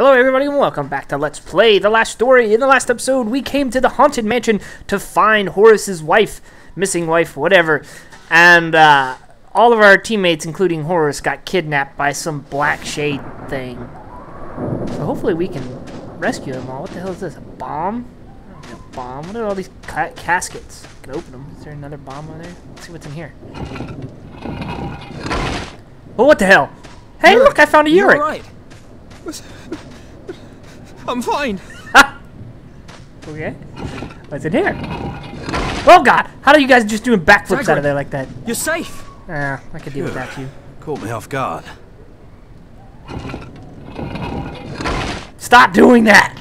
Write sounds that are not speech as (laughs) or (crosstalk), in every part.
Hello, everybody, and welcome back to Let's Play The Last Story. In the last episode, we came to the Haunted Mansion to find Horace's wife, missing wife, whatever. And uh, all of our teammates, including Horace, got kidnapped by some black shade thing. So hopefully we can rescue them all. What the hell is this? A bomb? A bomb? What are all these ca caskets? I can open them. Is there another bomb over there? Let's see what's in here. Oh, what the hell? Hey, look, I found a You're Yurick. right. I'm fine. (laughs) Okay. What's in here? Oh god! How are you guys just doing backflips out of there like that? You're safe. Ah, I could deal with that too. Caught me off guard. Stop doing that!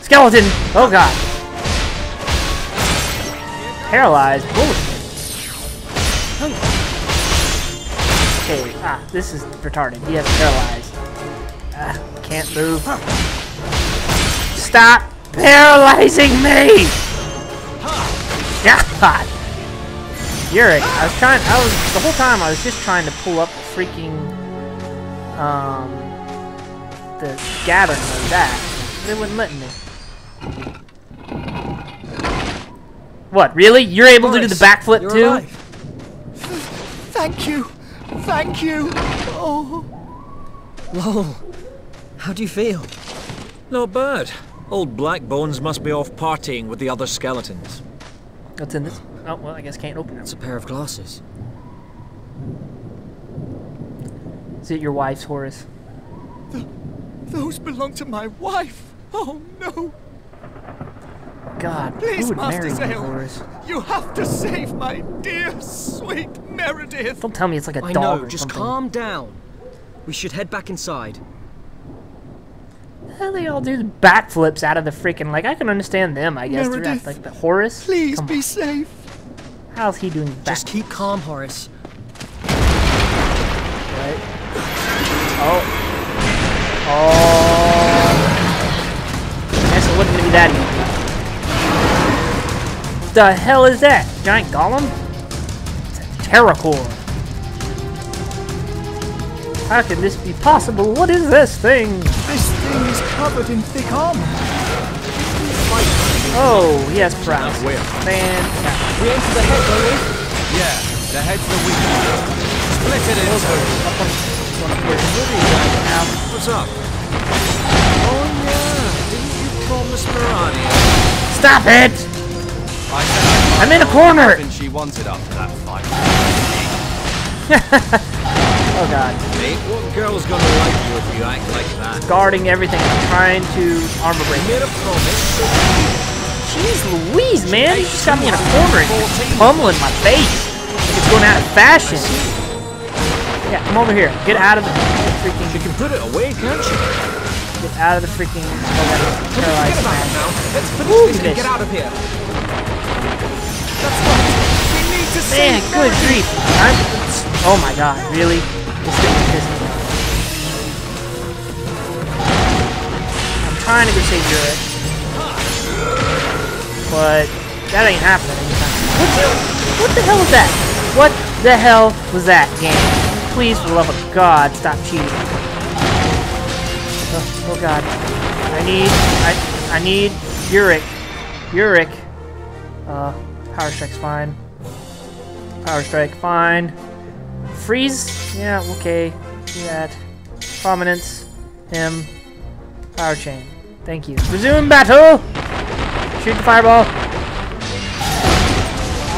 Skeleton! Oh god. Paralyzed. Bullshit. Okay, ah, this is retarded. He has paralyzed. Ah, can't move. Stop paralyzing me! God! Yurick, I was trying, I was, the whole time I was just trying to pull up the freaking, um, the gathering of that. They wouldn't let me. What, really? You're able to do the Boris, backflip you're too? alive. Thank you. Thank you. Oh. Lol. How do you feel? Not bad. Old Black Bones must be off partying with the other skeletons. What's in this? Oh, well, I guess can't open it. It's a pair of glasses. Is it your wife's, Horace? The, Those belong to my wife. Oh no. God, Please, who would Master marry you, Zael. Horace? You have to save my dear, sweet Meredith. Don't tell me it's like a I dog know, or just something. calm down. We should head back inside. How they all do backflips out of the freaking like? I can understand them, I guess. They're Meredith, like the Horace. Please Come be on. safe. How's he doing back? Just keep calm, Horace. Right. Oh. Oh. Guess it wouldn't be that easy. The hell is that? Giant golem? It's a terracore. How can this be possible? What is this thing? This thing is covered in thick armor. Oh, he has prowess. where? Fantastic. We aim for the head, don't we? Yeah, the head's the weak point. Split it in two. What's up? Oh yeah, didn't you promise Mirani? Stop it! I I'm in a corner! everything she wanted after that fight. (laughs) Oh god. Mate, what girl's gonna like you if you act like that? Guarding everything, trying to armor break. Made a promise. Jeez Louise, man! You just got me in a corner and pummeling my face. It's going out of fashion. Yeah, come over here. Get out of the freaking. You can put it away, can't you? Get out of the freaking. Oh, paralyzed man. now. Let's finish Woo, this and get out of here. That's right. We need to Man, good grief. I'm. Oh my god, really? I'm trying to go save Yurick. But that ain't happening. What the, what the hell was that? What the hell was that, game? Please, for the love of God, stop cheating. Oh, oh god. I need, I, I need Yurick. Yurick. Uh, Power Strike's fine. Power Strike, fine. Freeze? Yeah, okay. Do that. Prominence. Him. Power Chain. Thank you. Resume battle! Shoot the fireball.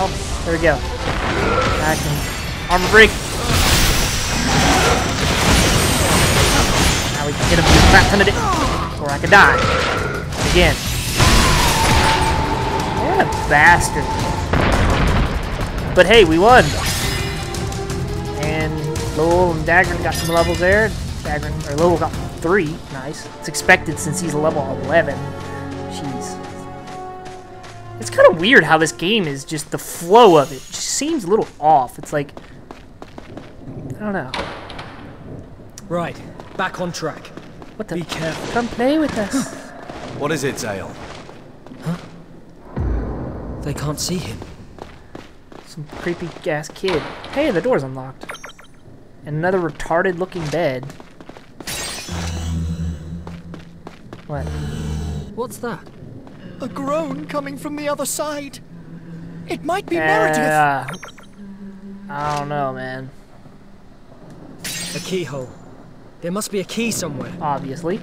Oh, there we go. Can armor break. Now we can hit him with a crap ton of Or I could die. Again. What a bastard. But hey, we won. And Lowell and Dagran got some levels there. Dagran, or Lowell got three. Nice. It's expected since he's a level 11. Jeez. It's kind of weird how this game is just the flow of it. just seems a little off. It's like, I don't know. Right, back on track. What the? Be careful. Come play with us. What is it, Zael? Huh? They can't see him. Some creepy ass kid. Hey, the door's unlocked. And another retarded looking bed. What? What's that? A groan coming from the other side. It might be Meredith. Uh, I don't know, man. A keyhole. There must be a key somewhere. Obviously.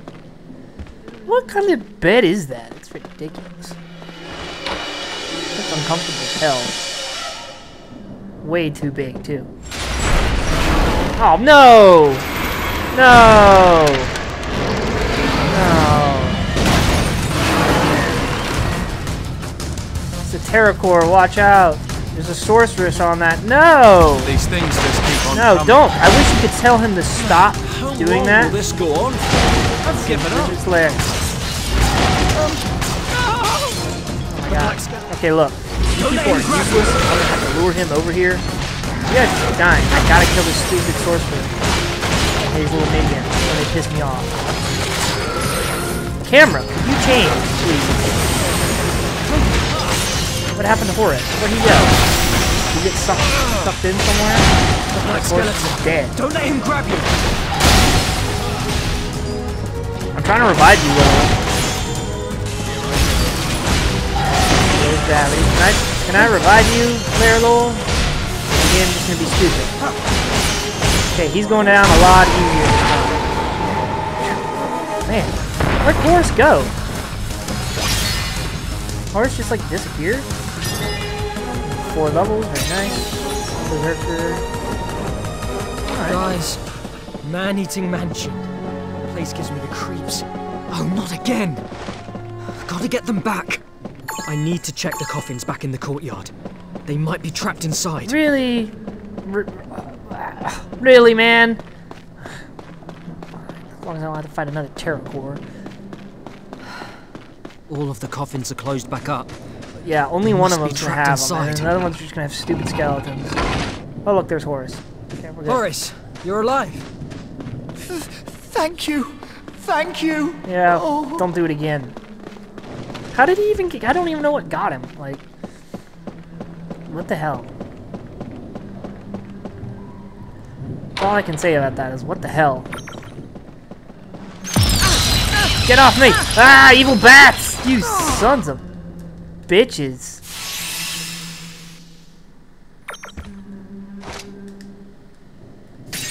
What kind of bed is that? It's ridiculous. It's uncomfortable as hell. Way too big, too. Oh, no! No! No. It's a Terracore, watch out. There's a sorceress on that. No! These things just keep on No, coming. don't! I wish you could tell him to stop How doing long that. will this go on? I've given up. It's lair. Oh my god. Okay, look. You people are useless. I'm gonna have to lure him over here. Guys dying. I gotta kill this stupid sorcerer. And his little minions. When they piss me off. Camera, could you change, please? What happened to Horace? Where'd he go? Did he get sucked, sucked in somewhere? Like Horace is dead. Don't let him grab you! I'm trying to revive you, Will. Valley. Can I, can I revive you, Claire Lowell? Again, just gonna be stupid. Okay, he's going down a lot easier. Man, where'd Horace go? Horace just like disappeared? Four levels, very nice. Berserker. Alright. Guys, man-eating mansion. Place gives me the creeps. Oh, not again! Gotta get them back. I need to check the coffins back in the courtyard. They might be trapped inside. Really? R- really, man? As long as I don't have to fight another Terror Core. All of the coffins are closed back up. Yeah, only They one of must be them's gonna trapped have them, and another one's just gonna have stupid skeletons. Oh, look, there's Horace. Okay, we're good. Horace, you're alive. Thank you. Thank you. Yeah, Oh. don't do it again. How did he even get? I don't even know what got him. Like, what the hell? All I can say about that is, what the hell? Get off me! Ah, evil bats! You sons of bitches.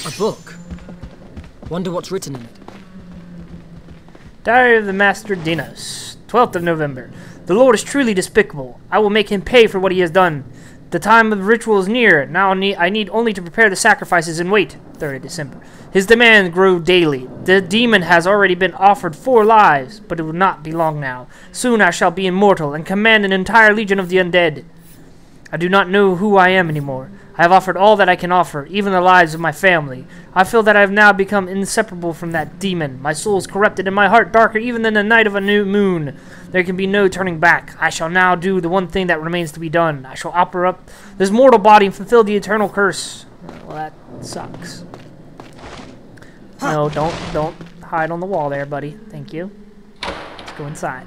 A book. Wonder what's written in it. Diary of the Master Dinos, 12th of November. The Lord is truly despicable. I will make him pay for what he has done. The time of the ritual is near. Now I need, only to prepare the sacrifices and wait. 3rd of December. His demands grow daily. The demon has already been offered four lives, but it will not be long now. Soon I shall be immortal and command an entire legion of the undead. I do not know who I am anymore. I have offered all that I can offer, even the lives of my family. I feel that I have now become inseparable from that demon. My soul is corrupted and my heart darker even than the night of a new moon. There can be no turning back. I shall now do the one thing that remains to be done. I shall offer up this mortal body and fulfill the eternal curse. Well, that sucks. No, don't don't hide on the wall there, buddy. Thank you. Let's go inside.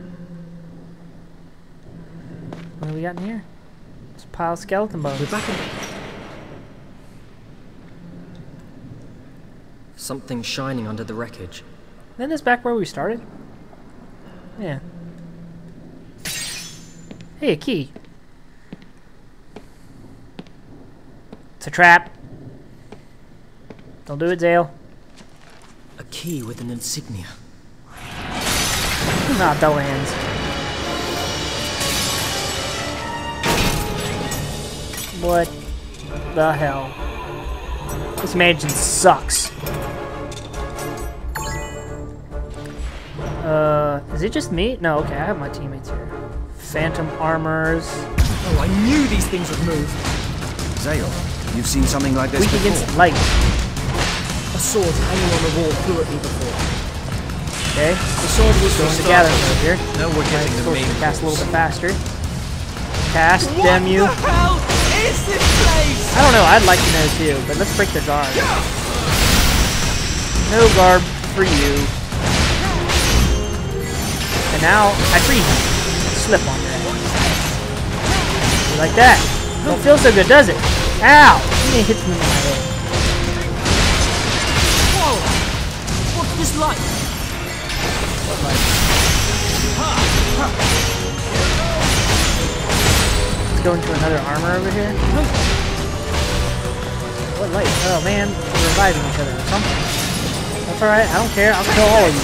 What do we got in here? It's pile of skeleton bones. We're back in. Something shining under the wreckage. Isn't this back where we started? Yeah. Hey, a key. It's a trap. Don't do it, Zael. A key with an insignia. Not the hands. What the hell? This mansion sucks. Uh, is it just me? No, okay, I have my teammates here. Phantom armors. Oh, I knew these things would move. Zael, you've seen something like this Weak before? against light. A sword hanging on the wall flew at me before. Okay, The sword was for going together starters. over here. Now we're getting the Supposed main cast a little bit faster. Cast, damn you. Is this place? I don't know, I'd like to know too, but let's break the guard. No guard for you. And now I freeze him. Slip on. You like that? Don't feel so good, does it? Ow! He hits me in my head. Whoa! What's this like? What like? Go into another armor over here. What light? Oh man, we're reviving each other or something. That's alright, I don't care. I'll kill all of you.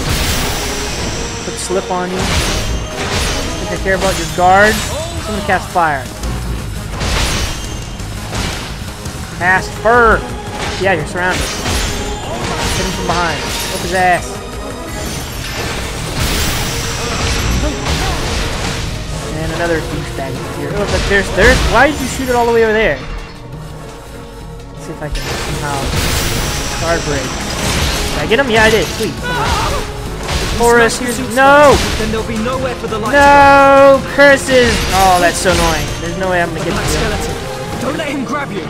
Put slip on you. Think I care about your guard? Someone cast fire. Cast fur! Yeah, you're surrounded. Hit him from behind. Whoop his ass. Another douchebag here. Oh, but there's, there's, why did you shoot it all the way over there? Let's see if I can somehow guard break. Did I get him? Yeah, I did. Sweet. Horace, here's, no! Then there'll be nowhere for the light No! Curses! Oh, that's so annoying. There's no way I'm gonna get him. skeleton. Don't let him grab you.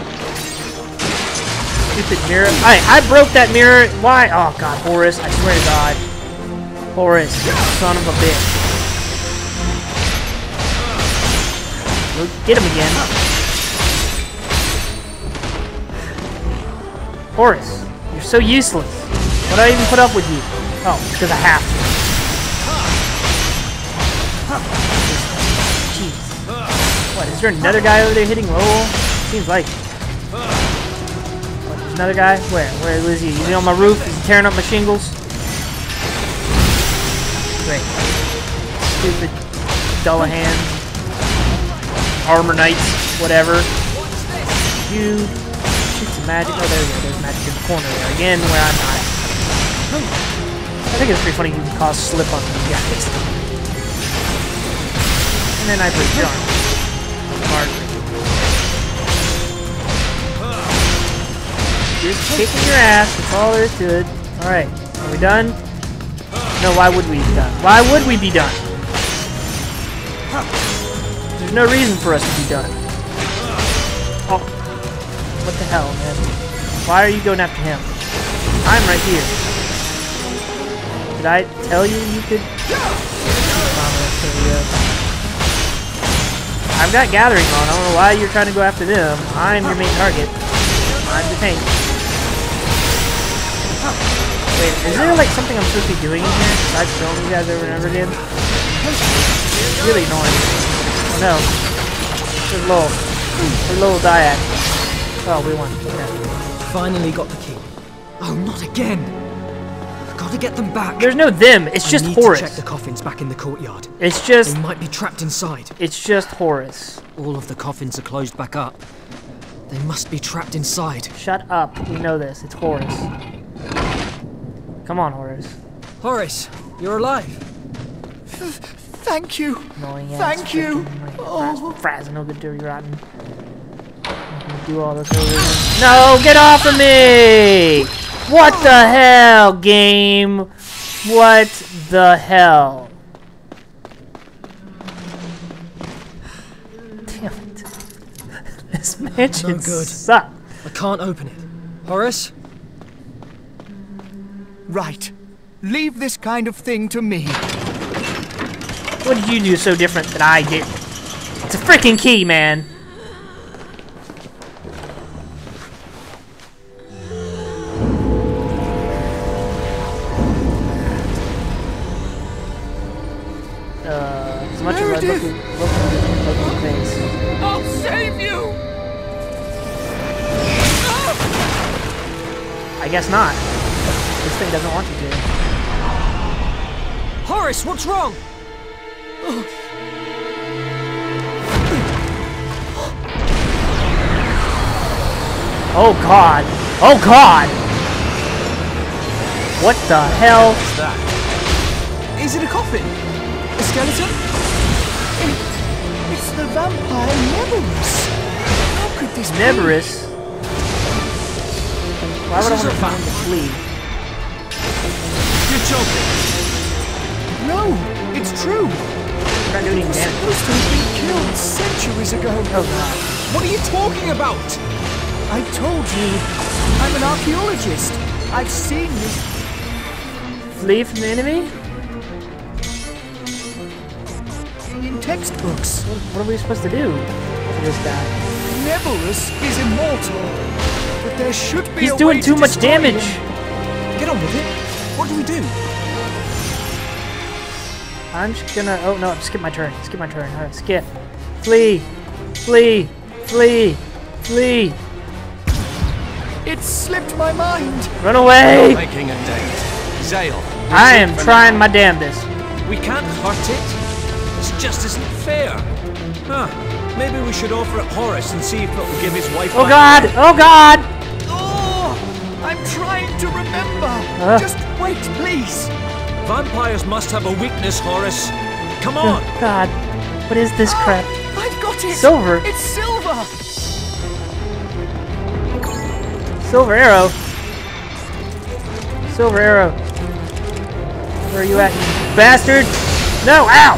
Stupid mirror. I I broke that mirror. Why? Oh god, Horace! I swear to God, Horace, son of a bitch. Look, Get him again. Horace, you're so useless. Why do I even put up with you? Oh, because I have to. Jeez. What? Is there another guy over there hitting roll? Seems like. What, there's another guy? Where? Where is he? Is he on my roof? Is he tearing up my shingles? Great. Stupid Dullahan. Armor Knights. Whatever. You shoot some magic. Oh, there we go. There's magic in the corner there. Again, where I'm not. I think it's pretty funny you can cause slip on these guys. And then I break your arm. Just kicking your ass. That's all there is to it. Alright. Are we done? No, why would we be done? Why would we be done? No reason for us to be done. Oh. What the hell, man? Why are you going after him? I'm right here. Did I tell you you could... I've got gathering on. I don't know why you're trying to go after them. I'm your main target. I'm the tank. Wait, is there like something I'm supposed to be doing in here? Besides killing you guys over and over again? It's really annoying. Oh no. There's a little, there's a diac. Oh, we won. Okay. Finally got the key. Oh, not again. Gotta get them back. There's no them. It's just I need Horace. to check the coffins back in the courtyard. It's just, They might be trapped inside. it's just Horace. All of the coffins are closed back up. They must be trapped inside. Shut up. We know this. It's Horace. Come on, Horus. Horace, you're alive. Thank you. Annoying ass. Thank you. Oh. Fraz, no good, dirty, rotten. Do all this over again. No, get off of me! What the hell, game? What the hell? Damn it. (laughs) This mansion No good. sucks. I can't open it. Horace? Right. Leave this kind of thing to me. What did you do so different that I did? It's a freaking key, man. Uh, as much as I look Meredith! at look at look at face. I'll save you! I guess not. This thing doesn't want you to. Horace, what's wrong? Oh god. Oh god. What the hell? What's that? Is it a coffin? A skeleton? It, it's the vampire Neverus. How could this be? Neverus. Why would I want to find to flee? You're joking. No, it's true. Not doing any damage. supposed to have been killed centuries ago. Oh god. What are you talking about? I told you. I'm an archaeologist. I've seen this. Flee from the enemy? in textbooks. What, are we supposed to do to this guy? Neverus is immortal. But there should be He's doing too to much damage. him. Get on with it. What do we do? I'm just gonna. Oh no! Skip my turn. Skip my turn. Alright, skip. Flee. Flee. Flee. Flee. It slipped my mind. Run away! Making a date. Zael. I am trying my damnedest. We can't hurt it. This just isn't fair. Huh. Maybe we should offer it Horace and see if it'll give his wife Oh back. god! Oh god! Oh, I'm trying to remember. Uh. Just wait, please. Vampires must have a weakness, Horace. Come on. Oh god. What is this crap? (gasps) I've got it. Silver. It's silver. Silver arrow. Silver arrow. Where are you at, you bastard? No! Ow!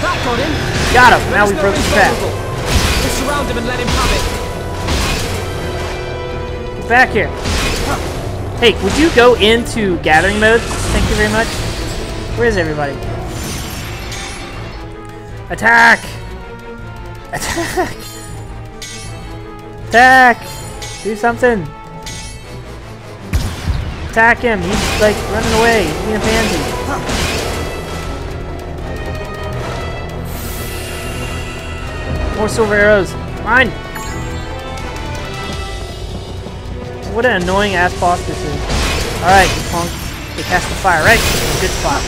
That got him! Got him. Now we know broke his back. vulnerable. We'll surround him and let him have it. Get back here. Hey, would you go into gathering mode? Thank you very much. Where is everybody? Attack! Attack! Attack! Do something! Attack him! He's like running away. He's being a pansy. More silver arrows. Mine! What an annoying ass boss this is. Alright, you punk. They cast the fire, right? Good spot.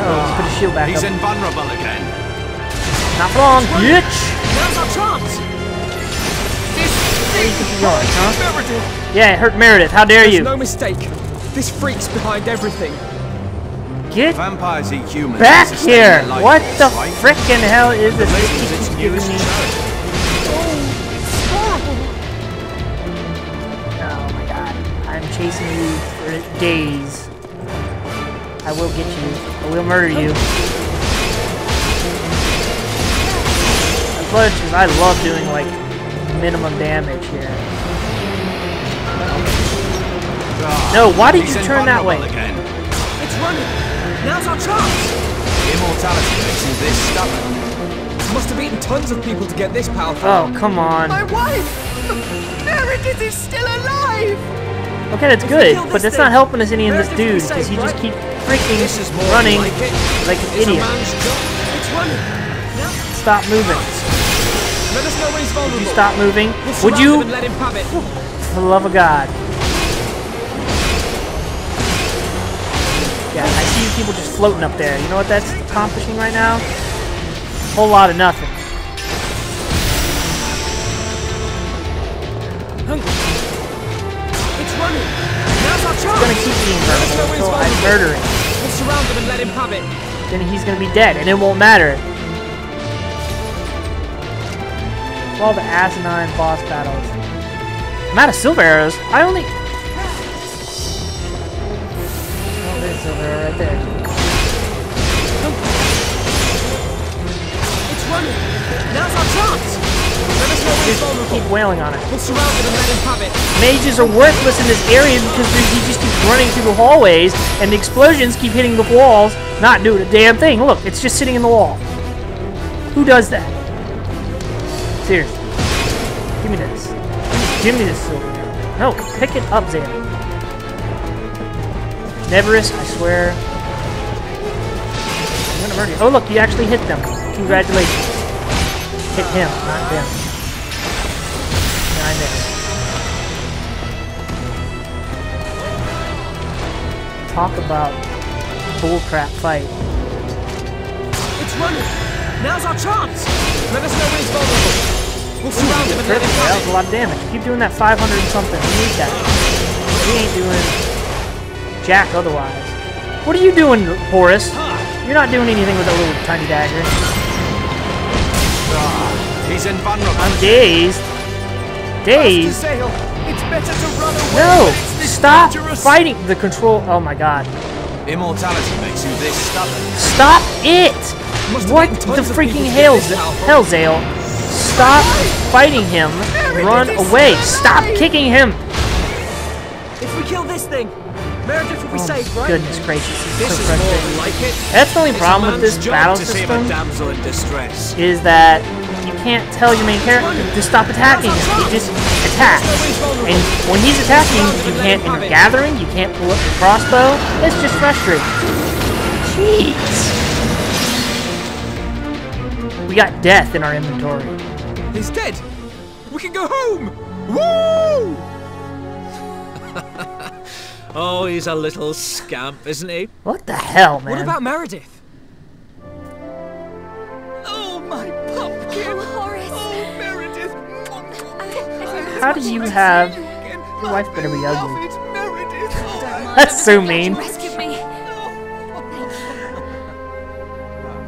Oh, let's put his shield back He's up. invulnerable again. Not for long, bitch! Now's our chance! Think huh? Meredith. Yeah, it hurt Meredith. How dare There's you? no mistake. This freak's behind everything. Get Vampires eat humans. back here! What force, the right? frickin' hell is this? Blaze This is its keeps giving me. charity. Oh my god. I'm chasing you for days. I will get you. I will murder you. As much as I love doing like minimum damage here. Ah, No, why did he's you turn that way? Again. It's running! Now's our chance! Immortality makes him this stubborn. Must have eaten tons of people to get this powerful. Oh, come on. My wife. Meredith is still alive. Okay, that's If good, but that's thing, not helping us any in this Meredith will be dude, because he safe, just right? keeps freaking This is more running like it. like an It's a idiot. man's job. It's running! Now, Stop moving. let us know when he's vulnerable. You stop moving. We'll Would you, him and let him have it. for the love of God? People just floating up there. You know what that's accomplishing right now? A Whole lot of nothing. It's running! Now's our He's chance! gonna keep being Let us know murdered when he's until I vulnerable. murder him. We'll surround him and let him have it. Then he's gonna be dead, and it won't matter. All the asinine boss battles. I'm out of silver arrows. I only. Oh, there's a silver arrow right there. Oh. It's running! Now's our chance! Let us know when Just vulnerable. keep wailing on it. We'll surround him and let him have it. Mages are worthless in this area because he just keeps running through the hallways, and the explosions keep hitting the walls, not doing a damn thing. Look, it's just sitting in the wall. Who does that? Seriously. Give me this. Give me this silver. No, pick it up, Zan. Neverus, I swear. I'm gonna murder you. Oh, look, you actually hit them. Congratulations. Hit him, not them. I missed. Talk about bullcrap fight. It's running! Now's our chance! Let us know when he's vulnerable. We'll surround him and let him. That was a lot of damage. Keep doing that 500 and something. We need that. We ain't doing jack otherwise. What are you doing, Horace? You're not doing anything with that little tiny dagger. He's invulnerable. I'm dazed. Dazed? It's better to run away. No! when it's this Stop fighting the control. Oh my god. Immortality makes you this stubborn. Stop it! What the tons of people freaking to hell, get. Hellzale? Stop fighting him. Run away. Stop kicking him. If we kill this thing, Will be oh, safe, right? Goodness gracious. This This is so is more like it. That's the only It's problem with this battle system in is that you can't tell your main character to stop attacking. He just attacks. And when he's attacking, you can't, and you're gathering, you can't pull up the crossbow. It's just frustrating. Jeez. We got death in our inventory. He's dead! We can go home! Woo! Oh, he's a little scamp, isn't he? What the hell, man? What about Meredith? Oh, my pumpkin! Oh, Horace. Oh, Meredith! How do you have... Your wife better be ugly. Love it, Meredith! Oh, That's so mean. You me.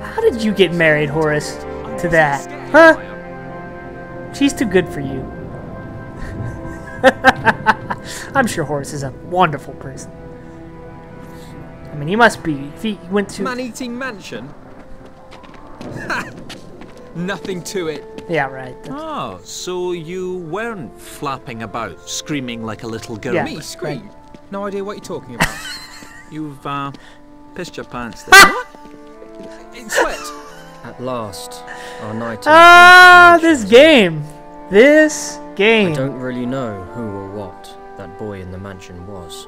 How did you get married, Horace, to that? Huh? She's too good for you. (laughs) I'm sure Horace is a wonderful person. I mean, he must be. If he went to... Man-eating mansion? Nothing to it. Yeah, right. that's- Oh, so you weren't flapping about, screaming like a little girl? Yeah. Me scream? No idea what you're talking about. (laughs) You've, uh, pissed your pants there. It's sweat. At last, our night. in Ah, this game. This game. I don't really know who or what that boy in the mansion was.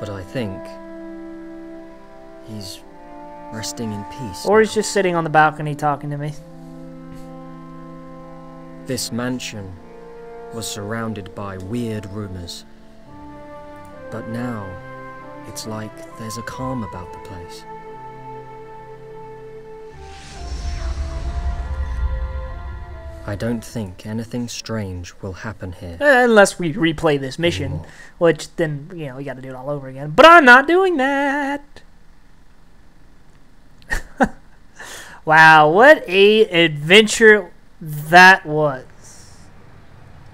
But I think he's resting in peace. Or he's just sitting on the balcony talking to me. This mansion was surrounded by weird rumors. But now, it's like there's a calm about the place. I don't think anything strange will happen here. Eh, Unless we replay this mission, which then, you know, we got to do it all over again. But I'm not doing that. (laughs) wow, what a adventure that was.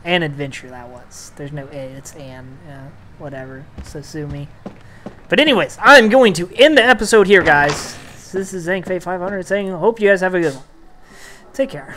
An adventure that was. There's no A, it's an. Yeah, whatever. So sue me. But anyways, I'm going to end the episode here, guys. This is ZhangFei500 saying, hope you guys have a good one. Take care.